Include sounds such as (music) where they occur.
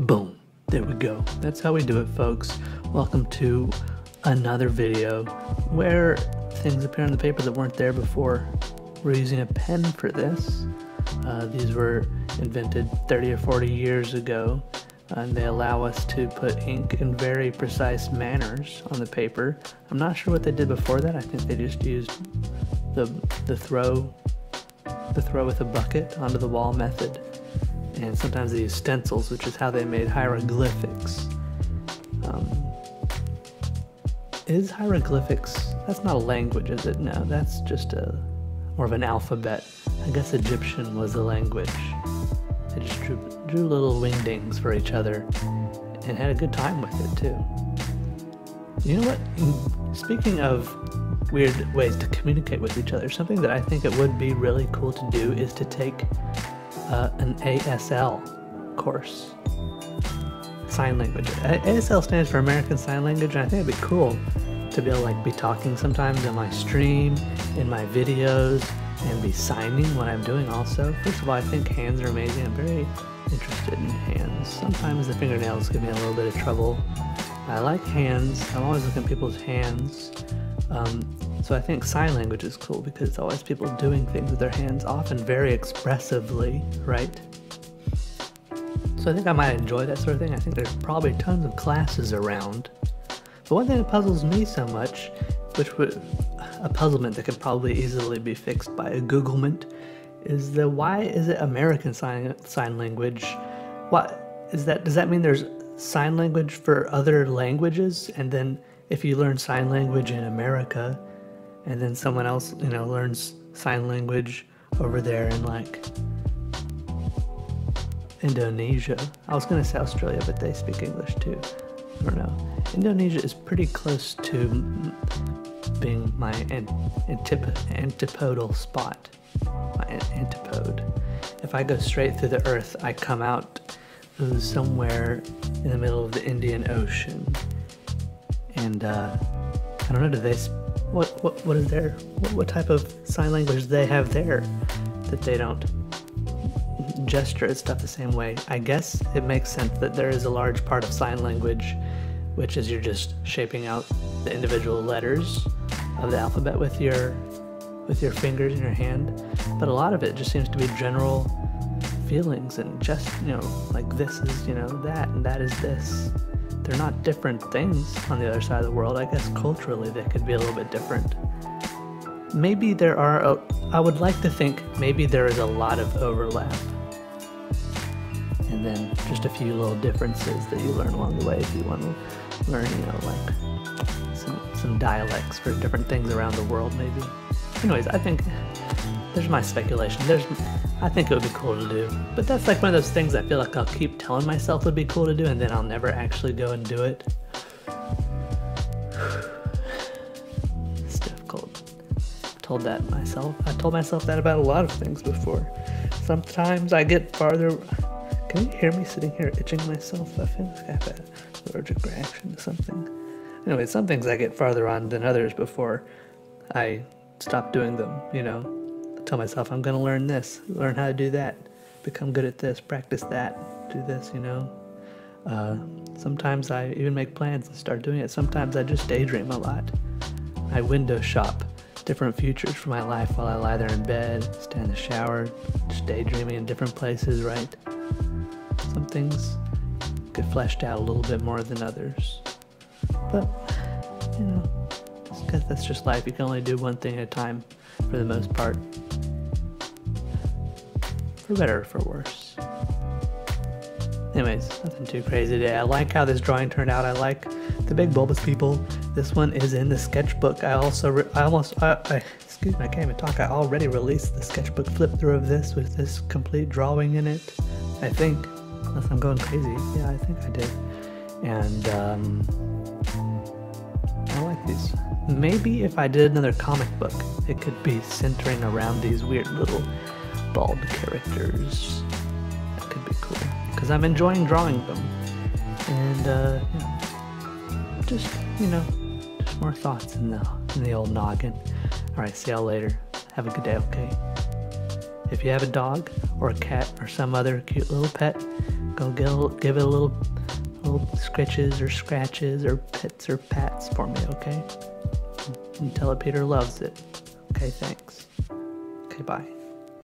Boom. There we go. That's how we do it, folks. Welcome to another video where things appear on the paper that weren't there before. We're using a pen for this. Uh, these were invented 30 or 40 years ago, and they allow us to put ink in very precise manners on the paper. I'm not sure what they did before that. I think they just used the the throw the throw with a bucket onto the wall method and sometimes they use stencils, which is how they made hieroglyphics. Um, is hieroglyphics? That's not a language, is it? No, that's just a more of an alphabet. I guess Egyptian was a language. They just drew, drew little wingdings for each other and had a good time with it too. You know what? Speaking of weird ways to communicate with each other, something that I think it would be really cool to do is to take uh, an ASL course. Sign language. ASL stands for American Sign Language, and I think it'd be cool to be able to like be talking sometimes in my stream, in my videos, and be signing what I'm doing also. First of all, I think hands are amazing. I'm very interested in hands. Sometimes the fingernails give me a little bit of trouble. I like hands. I'm always looking at people's hands. Um, so I think sign language is cool because it's always people doing things with their hands, often very expressively, right? So I think I might enjoy that sort of thing. I think there's probably tons of classes around. But one thing that puzzles me so much, which would a puzzlement that could probably easily be fixed by a Googlement, is the why is it American sign sign language? What is that? Does that mean there's sign language for other languages, and then if you learn sign language in America, and then someone else, you know, learns sign language over there in like Indonesia. I was gonna say Australia, but they speak English too. I don't know. Indonesia is pretty close to being my antip antipodal spot. My antipode. If I go straight through the Earth, I come out somewhere in the middle of the Indian Ocean. And uh, I don't know. Do they? What what what is there? What, what type of sign language do they have there that they don't gesture at stuff the same way? I guess it makes sense that there is a large part of sign language, which is you're just shaping out the individual letters of the alphabet with your with your fingers in your hand. But a lot of it just seems to be general feelings and just you know like this is you know that and that is this they're not different things on the other side of the world. I guess culturally they could be a little bit different. Maybe there are, a, I would like to think maybe there is a lot of overlap. And then just a few little differences that you learn along the way if you want to learn, you know, like some, some dialects for different things around the world, maybe. Anyways, I think there's my speculation. There's, I think it would be cool to do. But that's like one of those things I feel like I'll keep telling myself would be cool to do, and then I'll never actually go and do it. (sighs) it's difficult. I told that myself. I told myself that about a lot of things before. Sometimes I get farther. Can you hear me sitting here itching myself? I feel like I have an allergic reaction to something. Anyway, some things I get farther on than others before I stop doing them, you know. Tell myself I'm going to learn this, learn how to do that, become good at this, practice that, do this, you know. Uh, sometimes I even make plans and start doing it. Sometimes I just daydream a lot. I window shop different futures for my life while I lie there in bed, stand in the shower, just daydreaming in different places, right? Some things get fleshed out a little bit more than others. But, you know, that's just life. You can only do one thing at a time for the most part. For better or for worse. Anyways, nothing too crazy today. I like how this drawing turned out. I like the big bulbous people. This one is in the sketchbook. I also, I almost, I, I, excuse me, I can't even talk. I already released the sketchbook flip through of this with this complete drawing in it. I think, unless I'm going crazy. Yeah, I think I did. And um, I like these. Maybe if I did another comic book, it could be centering around these weird little bald characters. That could be cool. Because I'm enjoying drawing them. And, uh, yeah. just, you know, just more thoughts in the, in the old noggin. Alright, see y'all later. Have a good day, okay? if you have a dog or a cat or some other cute little pet, go give, give it a little, little scritches or scratches or pets or pats for me, okay? And tell it Peter loves it. Okay, thanks. Okay, bye.